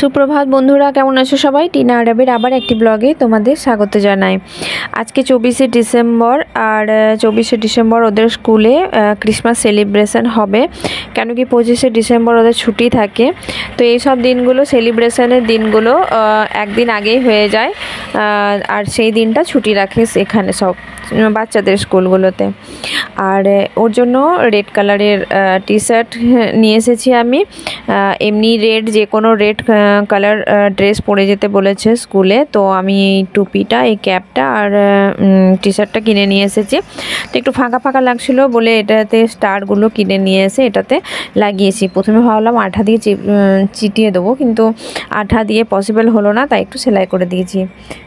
সুপ্রভাত বন্ধুরা, কেমন আছো সবাই? টিনা আরবের আবার একটি ব্লগে তোমাদের স্বাগত জানাই। আজকে চব্বিশে ডিসেম্বর আর চব্বিশে ডিসেম্বর ওদের স্কুলে ক্রিসমাস সেলিব্রেশন হবে। কেন কি পঁচিশে ডিসেম্বর ওদের ছুটি থাকে। তো এই সব দিনগুলো, সেলিব্রেশনের দিনগুলো একদিন আগেই হয়ে যায়। আর সেই দিনটা ছুটি রাখে এখানে সব বাচ্চাদের স্কুলগুলোতে। আর ওর জন্য রেড কালারের টি শার্ট নিয়ে এসেছি আমি। এমনি রেড যে কোনো রেড কালার ড্রেস পরে যেতে বলেছে স্কুলে তো আমি এই টুপিটা, এই ক্যাপটা আর টি শার্টটা কিনে নিয়ে এসেছি। তো একটু ফাঁকা ফাঁকা লাগছিল বলে এটাতে স্টারগুলো কিনে নিয়ে এসে এটাতে লাগিয়েছি। প্রথমে ভাবলাম আঠা দিয়ে চিটিয়ে দেবো কিন্তু আঠা দিয়ে পসিবল হলো না, তাই একটু সেলাই করে দিয়েছি।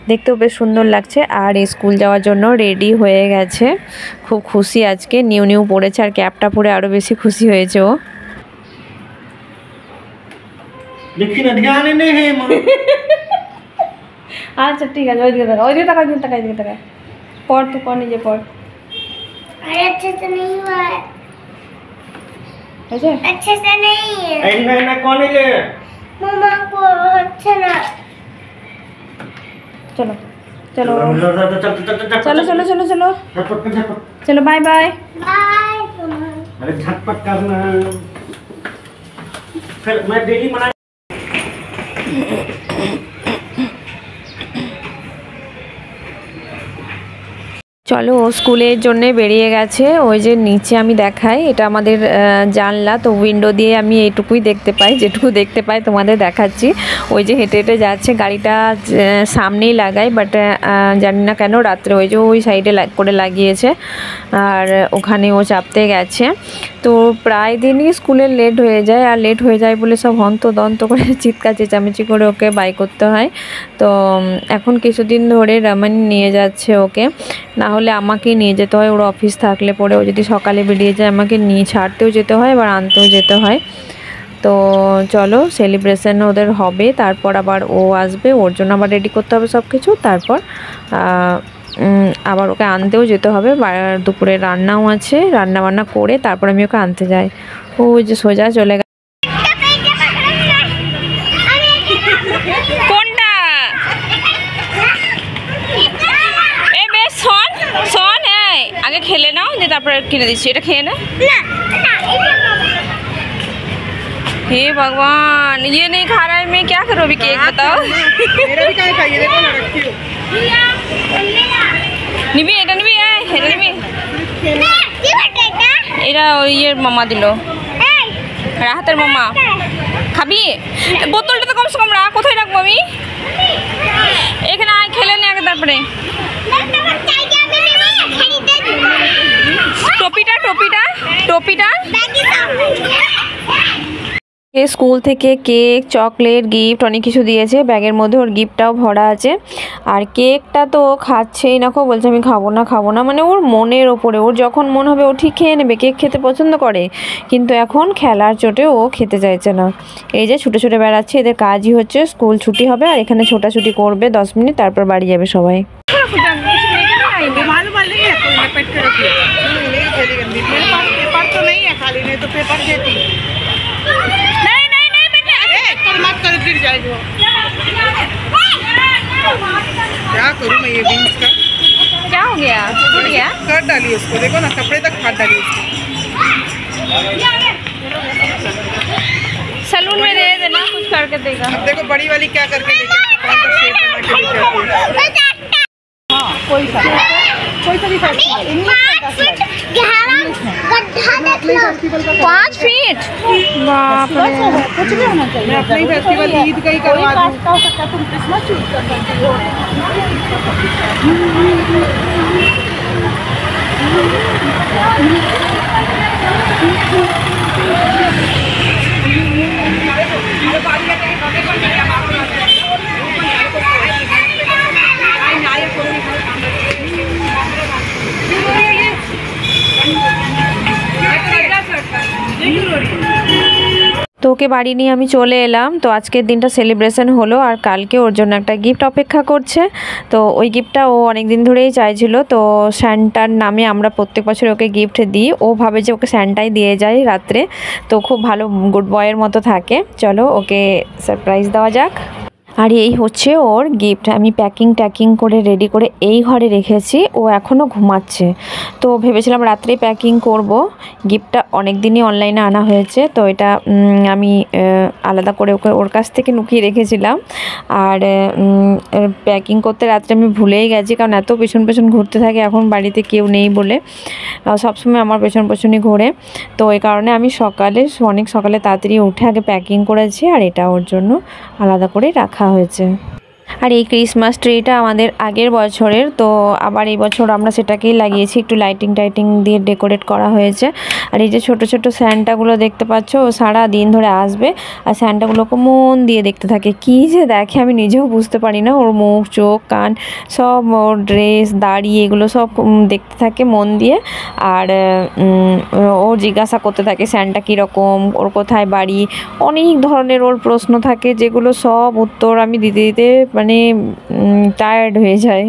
দেখতেও বেশ সুন্দর লাগছে আর স্কুল যাওয়ার জন্য রেডি হয়ে গেছে। খুব খুশি আজকে, নিউ নিউ পড়েছে আর ক্যাপটা পরে আরও বেশি খুশি হয়েছে ও। দেখি না ধ্যান এনে হে মা আচ্ছা ঠিক আছে ওইদিকে তাকা ওইদিকে তাকা ওইদিকে তাকা ওইদিকে তাকা পড় তো পড় নিজে পড় अरे अच्छे से नहीं हुआ है হয়েছে अच्छे से नहीं है এই না না কোনে লে मम्मा को अच्छा ना চলো চলো চল চল চল চল চলো চলো চলো চলো झटपट कर झटपट চলো বাই বাই बाय मम्मा अरे झटपट करना फिर मैं डेली बना চলো, ও স্কুলের জন্য বেরিয়ে গেছে। ওই যে নিচে আমি দেখাই, এটা আমাদের জানলা। তো উইন্ডো দিয়ে আমি এইটুকুই দেখতে পাই, যেটুকু দেখতে পাই তোমাদের দেখাচ্ছি। ওই যে হেঁটে হেঁটে যাচ্ছে, গাড়িটা সামনেই লাগাই বাট জানি না কেন রাত্রে ওই যে ওই সাইডে করে লাগিয়েছে। আর ওখানে ও চাপতে গেছে। তো প্রায় দিনই স্কুলে লেট হয়ে যায়, আর লেট হয়ে যায় বলে সব হন্ত দন্ত করে, চিৎকার, চেঁচামেচি করে ওকে বাই করতে হয়। তো এখন কিছুদিন ধরে রামান নিয়ে যাচ্ছে ওকে। না হলে আমাকেই নিয়ে যেতে হয়। ওর অফিস থাকলে পরে ও যদি সকালে বেরিয়ে যায়, আমাকে নিয়ে ছাড়তেও যেতে হয়, আবার আনতেও যেতে হয়। তো চলো সেলিব্রেশন ওদের হবে, তারপর আবার ও আসবে, ওর জন্য আবার রেডি করতে হবে সব কিছু তারপর আবার ওকে আনতেও যেতে হবে। দুপুরে রান্নাও আছে রান্না বান্না করে তারপর আমি ওকে আনতে যাই। ও যে সোজা চলে তারপরে কিনে দিচ্ছি এটা খেয়ে নে हे भगवान ये नहीं खा रहा है मैं क्या करूँ अभी केक बताओ मेरा भी कहीं खाइए देखो ना रखी हो নিবি এটা নিবি এই, এটা নিবি এটা ওই ইয়ের মামা দিল রাহাতের মামা খাবি বোতলটা তো কমসে কম রাখ কোথায় রাখবো আমি এখানে আয় খেলে নে আগে তারপরে টপিটা টপিটা টপিটা। এ স্কুল থেকে কেক চকলেট গিফট অনেক কিছু দিয়েছে। ব্যাগের মধ্যে ওর গিফটটাও ভরা আছে। আর কেকটা তো ও খাচ্ছেই না খুব বলছে আমি খাব না খাব না। মানে ওর মনের ওপরে ওর যখন মন হবে ও ঠিক খেয়ে নেবে কেক খেতে পছন্দ করে। কিন্তু এখন খেলার চোটে ও খেতে চাইছে না। এই যে ছুটে ছুটে বেড়াচ্ছে এদের কাজই হচ্ছে স্কুল ছুটি হবে আর এখানে ছোটাছুটি করবে দশ মিনিট তারপর বাড়ি যাবে সবাই। तो पेपर देती। नहीं नहीं नहीं बेटे। अरे कल मत कर गिर जाएगी वो। क्या करूँ मैं ये बीन्स का? क्या हो गया? टूट गया? कर डाली उसको। देखो ना कपड़े तक फाड़ डाली उसको। सैलून में दे देना कुछ करके देगा। अब देखो बड़ी वाली क्या करके लेके है, कोई सा। कोई सा भी फेस्टिवल फेस्टिवल का पाँच फीट बाप रे कुछ भी होना चाहिए मैं अपना ही फेस्टिवल ईद का ही करवा दूँ। हो सकता तुम क्रिसमस चूज़ कर सकती हो। ওকে বাড়ি নিয়ে আমি চলে এলাম। তো আজকের দিনটা সেলিব্রেশন হলো আর কালকে ওর জন্য একটা গিফট অপেক্ষা করছে। তো ওই গিফটটা ও অনেক দিন ধরেই চাইছিল। তো স্যান্টার নামে আমরা প্রত্যেক বছর ওকে গিফট দিই। ও ভাবে যে ওকে স্যান্টাই দিয়ে যায় রাত্রে। তো খুব ভালো গুড বয়ের মতো থাকে। চলো ওকে সারপ্রাইজ দেওয়া যাক। আর এই হচ্ছে ওর গিফট আমি প্যাকিং ট্যাকিং করে রেডি করে এই ঘরে রেখেছি, ও এখনও ঘুমাচ্ছে। তো ভেবেছিলাম রাত্রে প্যাকিং করব গিফটটা অনেক দিনই অনলাইনে আনা হয়েছে, তো এটা আমি আলাদা করে ওকে ওর কাছ থেকে লুকিয়ে রেখেছিলাম। আর প্যাকিং করতে রাত্রে আমি ভুলেই গেছি, কারণ এত পেছন পেছন ঘুরতে থাকে, এখন বাড়িতে কেউ নেই বলে সবসময় আমার পেছন পেছনই ঘোরে। তো এই কারণে আমি সকালে, অনেক সকালে তাড়াতাড়ি উঠে আগে প্যাকিং করেছি, আর এটা ওর জন্য আলাদা করে রাখা হয়েছে আর এই ক্রিসমাস ট্রিটা আমাদের আগের বছরের, তো আবার এই বছর আমরা সেটাকেই লাগিয়েছি। একটু লাইটিং টাইটিং দিয়ে ডেকোরেট করা হয়েছে। আর এই যে ছোট ছোট স্যান্টাগুলো দেখতে পাচ্ছ, ও সারা দিন ধরে আসবে। আর স্যান্টাগুলোকে মন দিয়ে দেখতে থাকে। কি যে দেখে আমি নিজেও বুঝতে পারি না। ওর মুখ, চোখ, কান, সব ওর ড্রেস দাড়ি, এগুলো সব দেখতে থাকে মন দিয়ে। আর ও জিজ্ঞাসা করতে থাকে স্যান্টা কীরকম, ওর কোথায় বাড়ি? অনেক ধরনের ওর প্রশ্ন থাকে, যেগুলো সব উত্তর আমি দিতে দিতে মানে টায়ার্ড হয়ে যায়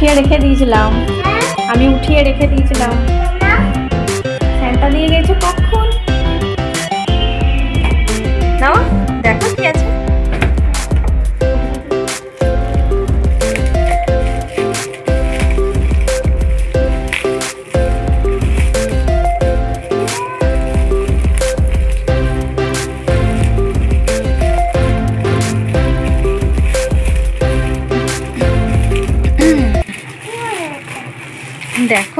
উঠিয়ে রেখে দিয়েছিলাম। আমি উঠিয়ে রেখে দিয়েছিলাম। ফ্যানটা দিয়ে গেছে কখন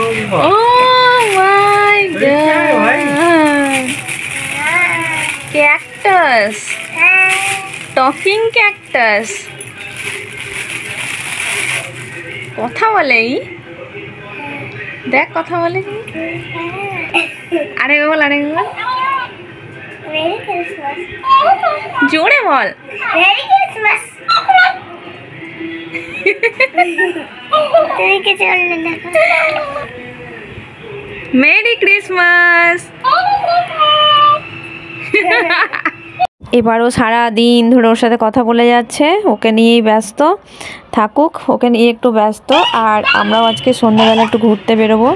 Oh my god. Cactus. Talking cactus. কথা বলে দেখ কথা বলে আরে বল আরে বল। জোরে বল। মেরি ক্রিসমাস মেরি ক্রিসমাস এবারও সারা দিন ধরে ওর সাথে কথা বলে যাচ্ছে ওকে নিয়েই ব্যস্ত। থাকুক ওকে নিয়ে একটু ব্যস্ত আর আমরাও আজকে সন্ধ্যাবেলা একটু ঘুরতে বেরোবো।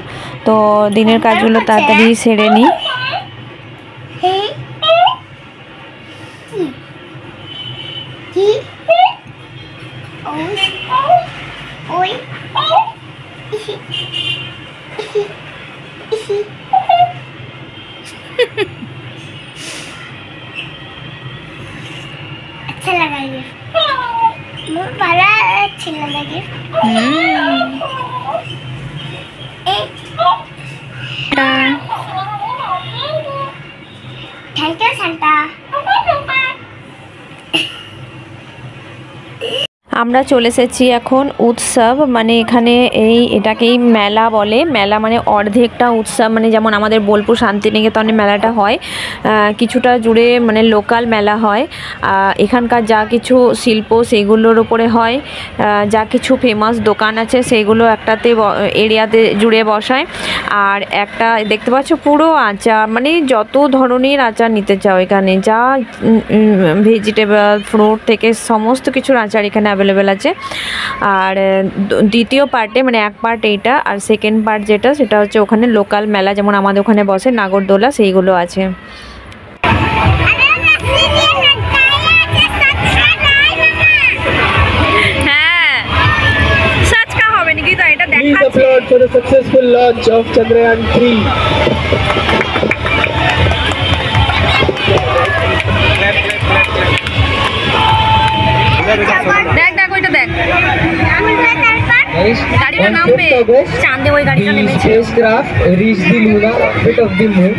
তো দিনের কাজগুলো তাড়াতাড়ি সেরে নিই। ভালো ছিল লাগে আমরা চলে এসেছি এখন উৎসব মানে এখানে এই এটাকেই মেলা বলে। মেলা মানে অর্ধেকটা উৎসব মানে যেমন আমাদের বোলপুর শান্তিনিকেতনে মেলাটা হয় কিছুটা জুড়ে মানে লোকাল মেলা হয়। এখানকার যা কিছু শিল্প সেগুলোর উপরে হয় যা কিছু ফেমাস দোকান আছে সেগুলো একটাতে এরিয়াতে জুড়ে বসায়। আর একটা দেখতে পাচ্ছ পুরো আচার মানে যত ধরনের আচার নিতে চাও এখানে, যা ভেজিটেবল ফ্রুট থেকে সমস্ত কিছুর আচার এখানে অ্যাভেলেবেল অ্যাভেলেবেল আছে আর দ্বিতীয় পার্টে মানে এক পার্ট এইটা আর সেকেন্ড পার্ট যেটা সেটা হচ্ছে ওখানে লোকাল মেলা যেমন আমাদের ওখানে বসে নাগরদোলা সেইগুলো আছে। হ্যাঁ Please applaud for the successful launch of Chandrayaan 3. Guys, on 5th August, the spacecraft reached the lunar orbit of the moon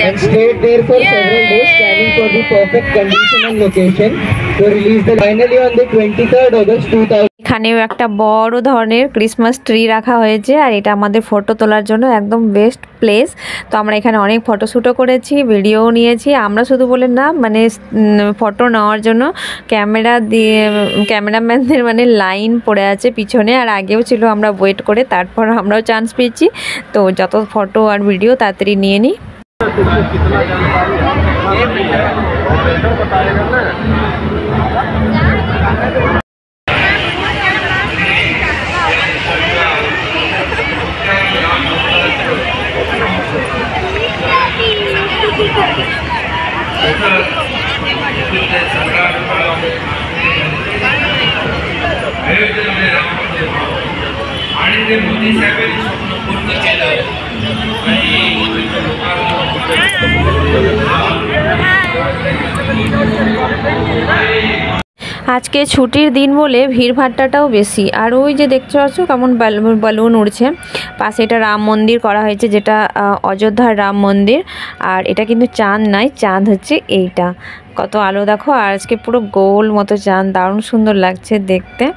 and stayed there for several days scanning for the perfect condition and location to release the finally on the 23rd August 2000. এখানেও একটা বড় ধরনের Christmas tree রাখা হয়েছে আর এটা আমাদের photo তোলার জন্য একদম বেস্ট প্লেস তো আমরা এখানে অনেক ফটোশ্যুটও করেছি ভিডিওও নিয়েছি। আমরা শুধু বলে না মানে ফটো নেওয়ার জন্য ক্যামেরা দিয়ে ক্যামেরাম্যানদের মানে লাইন পড়ে আছে পিছনে। আর আগেও ছিল, আমরা ওয়েট করে তারপর আমরাও চান্স পেয়েছি। তো যত ফটো আর ভিডিও তাড়াতাড়ি নিয়ে নিই। आणि ते मोदी साहेबांनी स्वप्न पूर्ण केलं आणि আজকে ছুটির দিন বলে ভিড়ভাট্টাটাও বেশি। আর ওই যে দেখতে পাচ্ছ কেমন বালু- বালুন উড়ছে। পাশে এটা রাম মন্দির করা হয়েছে, যেটা অযোধ্যার রাম মন্দির। আর এটা কিন্তু চাঁদ নাই চাঁদ হচ্ছে এইটা। কত আলো দেখো, আর আজকে পুরো গোল মতো চাঁদ, দারুণ সুন্দর লাগছে দেখতে।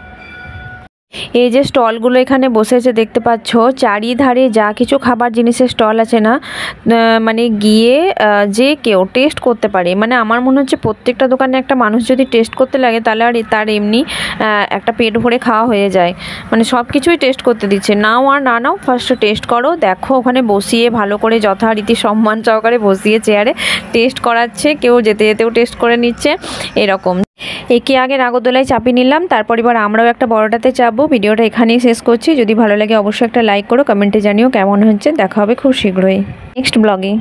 এই যে স্টলগুলো এখানে বসেছে দেখতে পাচ্ছ। চারিধারে যা কিছু খাবার জিনিসের স্টল আছে না মানে গিয়ে যে কেউ টেস্ট করতে পারে। মানে আমার মনে হচ্ছে প্রত্যেকটা দোকানে একটা মানুষ যদি টেস্ট করতে লাগে, তাহলে আর তার এমনি একটা পেট ভরে খাওয়া হয়ে যায়। মানে সব কিছুই টেস্ট করতে দিচ্ছে। নাও আর না নাও ফার্স্ট টেস্ট করো। দেখো, ওখানে বসিয়ে ভালো করে যথারীতি সম্মান সহকারে বসিয়ে চেয়ারে টেস্ট করাচ্ছে। কেউ যেতে যেতেও টেস্ট করে নিচ্ছে। এরকম। একে আগে নাগরদোলায় চাপি নিলাম, তারপর এবার আমরাও একটা বড়টাতে চাপবো। ভিডিওটা এখানেই শেষ করছি। যদি ভালো লাগে অবশ্যই একটা লাইক করো কমেন্টে জানিও কেমন হচ্ছে। দেখা হবে খুব শীঘ্রই। নেক্সট ব্লগে